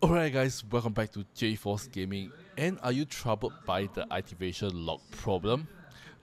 Alright guys, welcome back to J-Force Gaming and are you troubled by the activation lock problem?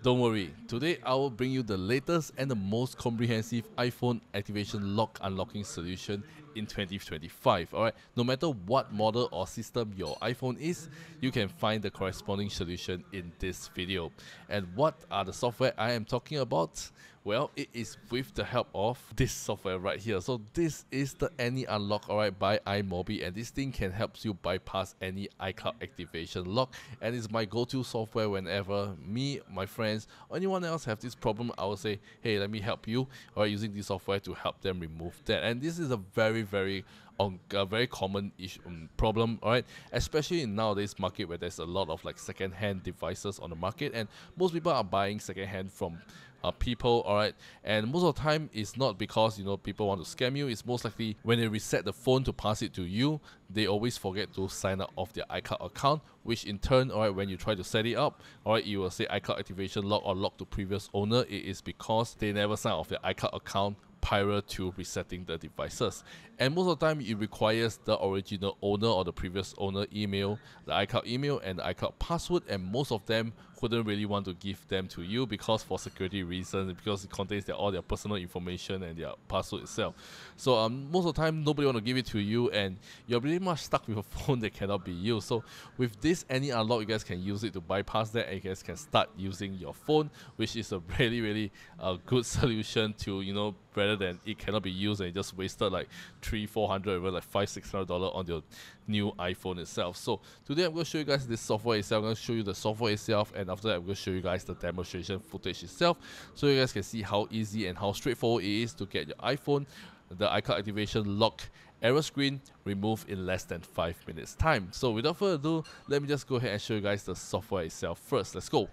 Don't worry, today I will bring you the latest and the most comprehensive iPhone activation lock unlocking solution in 2025. Alright, no matter what model or system your iPhone is, you can find the corresponding solution in this video. And what are the software I am talking about? Well, it is with the help of this software right here. So this is the Any Unlock, alright, by iMobi, and this thing can help you bypass any iCloud activation lock. And it's my go-to software whenever me, my friends, or anyone else have this problem. I will say, hey, let me help you, or using this software to help them remove that. And this is a very, very on a very common issue, um, problem, alright, especially in nowadays market where there's a lot of like second-hand devices on the market, and most people are buying second-hand from uh, people, alright, and most of the time it's not because you know people want to scam you. It's most likely when they reset the phone to pass it to you, they always forget to sign up of their iCloud account, which in turn, alright, when you try to set it up, alright, you will say iCloud activation lock or lock to previous owner. It is because they never sign off their iCloud account prior to resetting the devices. And most of the time, it requires the original owner or the previous owner email, the iCloud email, and the iCloud password. And most of them wouldn't really want to give them to you because for security reasons, because it contains their, all their personal information and their password itself. So um, most of the time, nobody want to give it to you, and you're pretty much stuck with a phone that cannot be used. So with this any unlock, you guys can use it to bypass that, and you guys can start using your phone, which is a really really uh, good solution to you know rather than it cannot be used and you just wasted like three, four hundred, even like five, six hundred dollar on your new iPhone itself. So today I'm going to show you guys this software itself. I'm going to show you the software itself, and after that I'm going to show you guys the demonstration footage itself, so you guys can see how easy and how straightforward it is to get your iPhone, the iCloud activation lock error screen removed in less than 5 minutes time. So without further ado, let me just go ahead and show you guys the software itself first. Let's go.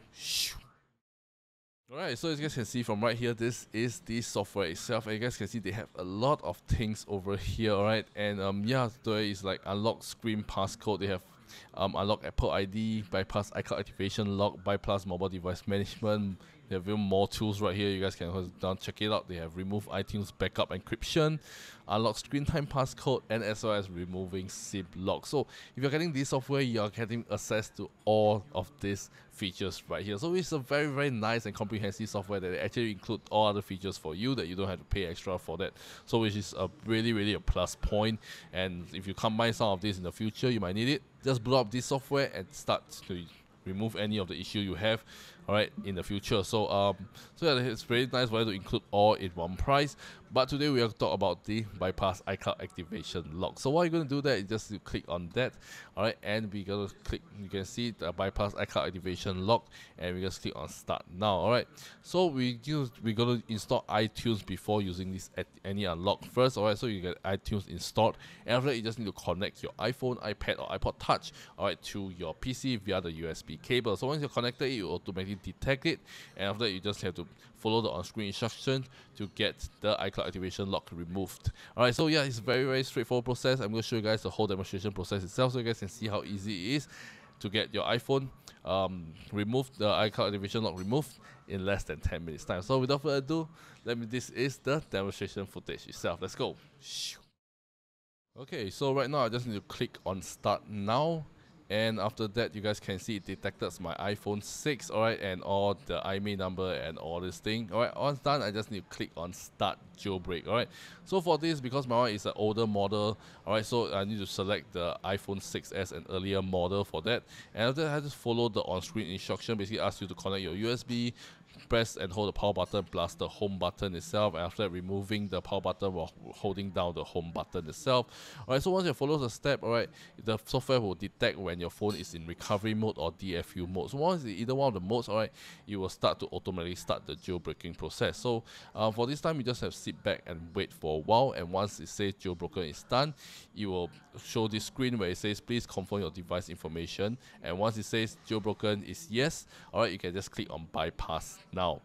Alright, so as you guys can see from right here, this is the software itself, and you guys can see they have a lot of things over here, alright, and um, yeah, there is like unlock screen passcode, they have um, unlock Apple ID, bypass iCloud activation lock, bypass mobile device management, they have more tools right here. You guys can down check it out. They have remove iTunes backup encryption, unlock screen time passcode, and as well as removing SIM lock. So if you're getting this software, you're getting access to all of these features right here. So it's a very very nice and comprehensive software that actually include all other features for you that you don't have to pay extra for that. So which is a really really a plus point. And if you combine some of this in the future, you might need it. Just blow up this software and start to remove any of the issue you have all right in the future. So um so yeah, it's very nice for you to include all in one price. But today we are talk about the bypass iCloud activation lock. So what you're going to do that? Is just to click on that. All right and we're going to click you can see the bypass iCloud activation lock. And we just click on start now. All right so we use we're going to install iTunes before using this at any unlock first. All right so you get iTunes installed. And after that you just need to connect your iPhone iPad or iPod touch all right to your PC via the USB cable. So once you're connected it will automatically detect it and after that you just have to follow the on-screen instructions to get the iCloud activation lock removed. Alright, so yeah, it's very, very straightforward process. I'm going to show you guys the whole demonstration process itself so you guys can see how easy it is to get your iPhone um, removed, the iCloud activation lock removed in less than 10 minutes time. So without further ado, let me, this is the demonstration footage itself. Let's go. Okay, so right now I just need to click on start now and after that you guys can see it detected my iphone 6 alright and all the IMEI number and all this thing. Alright once done i just need to click on start jailbreak alright. So for this because my one is an older model alright so i need to select the iphone 6s an earlier model for that. And after that i just follow the on-screen instruction basically ask you to connect your usb press and hold the power button plus the home button itself. After removing the power button while holding down the home button itself. Alright so once you follow the step alright the software will detect when your phone is in recovery mode or DFU mode. So once either one of the modes alright it will start to automatically start the jailbreaking process. So uh, for this time you just have to sit back and wait for a while. And once it says jailbroken is done it will show this screen where it says please confirm your device information. And once it says jailbroken is yes alright you can just click on bypass now.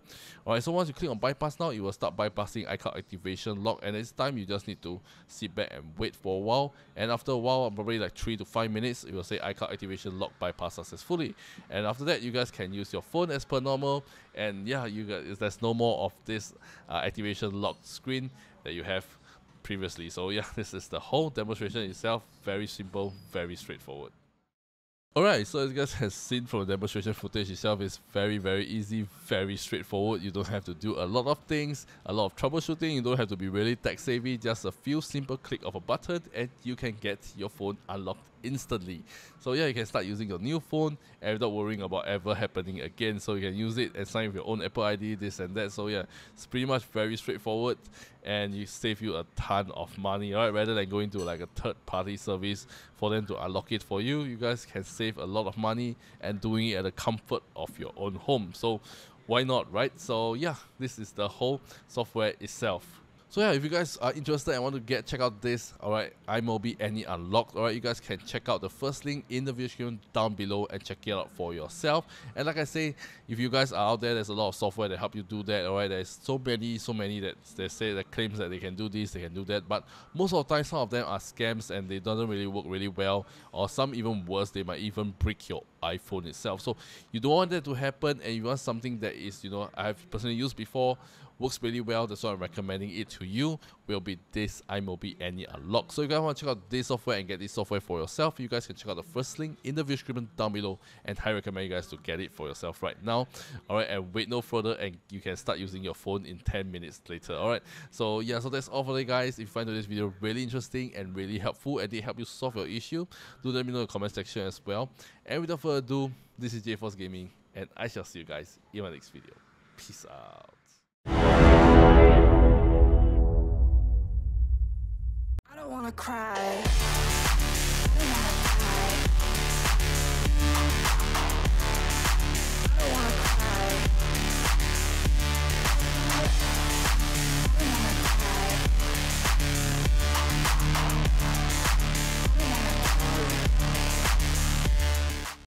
Alright, so once you click on bypass now, it will start bypassing iCloud activation lock and this time you just need to sit back and wait for a while and after a while, probably like 3 to 5 minutes, it will say iCloud activation lock bypass successfully and after that you guys can use your phone as per normal and yeah, you guys, there's no more of this uh, activation lock screen that you have previously. So yeah, this is the whole demonstration itself. Very simple, very straightforward. Alright, so as you guys have seen from the demonstration footage itself, it's very very easy, very straightforward. You don't have to do a lot of things, a lot of troubleshooting, you don't have to be really tech savvy, just a few simple click of a button and you can get your phone unlocked instantly. So yeah, you can start using your new phone without worrying about ever happening again. So you can use it and sign with your own Apple ID, this and that. So yeah, it's pretty much very straightforward and you save you a ton of money, right? Rather than going to like a third party service for them to unlock it for you, you guys can save a lot of money and doing it at the comfort of your own home. So why not, right? So yeah, this is the whole software itself. So yeah, if you guys are interested and want to get check out this, alright, iMobi Any Unlocked, alright, you guys can check out the first link in the video description down below and check it out for yourself. And like I say, if you guys are out there, there's a lot of software that help you do that, alright, there's so many, so many that they say that claims that they can do this, they can do that, but most of the time some of them are scams and they doesn't really work really well, or some even worse, they might even break your iPhone itself. So you don't want that to happen and you want something that is, you know, I've personally used before, works really well. That's why I'm recommending it to you. Will be this iMobi Any Unlock. So if you guys want to check out this software and get this software for yourself, you guys can check out the first link in the video description down below and I recommend you guys to get it for yourself right now. Alright, and wait no further and you can start using your phone in 10 minutes later. Alright, so yeah, so that's all for today guys. If you find this video really interesting and really helpful and it help you solve your issue, do let me know in the comment section as well. And without further ado, this is JForce Gaming and I shall see you guys in my next video. Peace out. Wanna cry